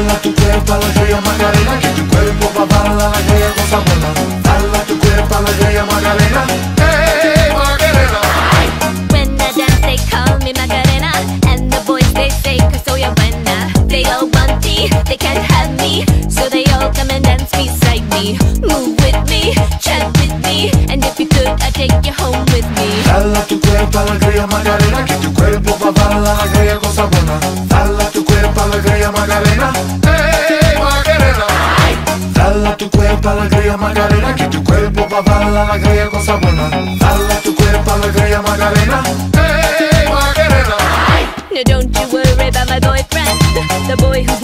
Tu cuerpo a la Macarena, que tu cuerpo va la con sabuela. Tu cuerpo a la eh, Macarena. When I dance, they call me and the boys they buena. They all want me, they can't have me, so they all come and dance me. Move with me, chat with me, and if you could, I'd take you home with me. Dala tu cuerpo a la Macarena, que tu cuerpo va para la calle cosa buena. Macarena, hey Macarena. Dala tu cuerpo la alegría Macarena, que tu cuerpo va a dar la alegría cosa buena. Dala tu cuerpo la alegría Macarena, hey Macarena. Now don't you worry about my boyfriend, the boy whose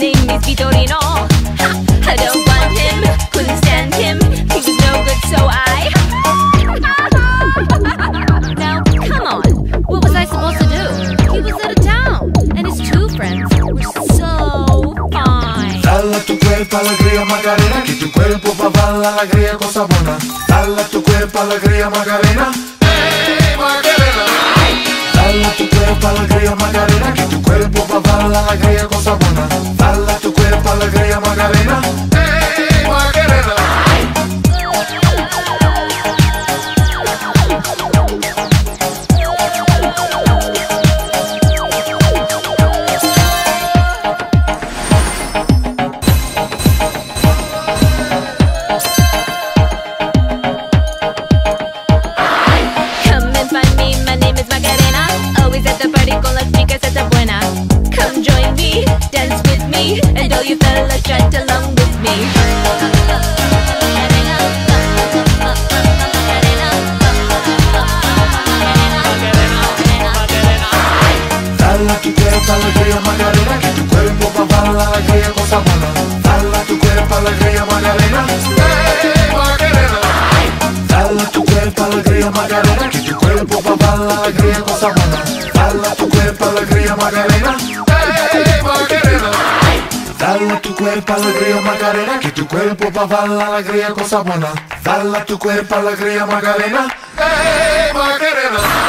cuerpo alegría Macarena, que tu cuerpo va a dar la alegría cosa buena. Dala tu cuerpo alegría Macarena, hey Macarena. Dala tu cuerpo alegría Macarena, que tu cuerpo va a dar la alegría cosa buena. Dala tu cuerpo alegría Macarena, hey me, and all you fellas chant along with me. Dala tu cuerpo alegría Macarena, que tu cuerpo va a la alegría cosa buena. Dala tu cuerpo alegría Macarena, Macarena. Tu cuerpo que tu cuerpo va a la alegría cosa tu cuerpo alegría Macarena. Dala tu cuerpo alegría Macarena, que tu cuerpo va a dar la alegría cosa buena. Dala tu cuerpo alegría Macarena, hey Macarena.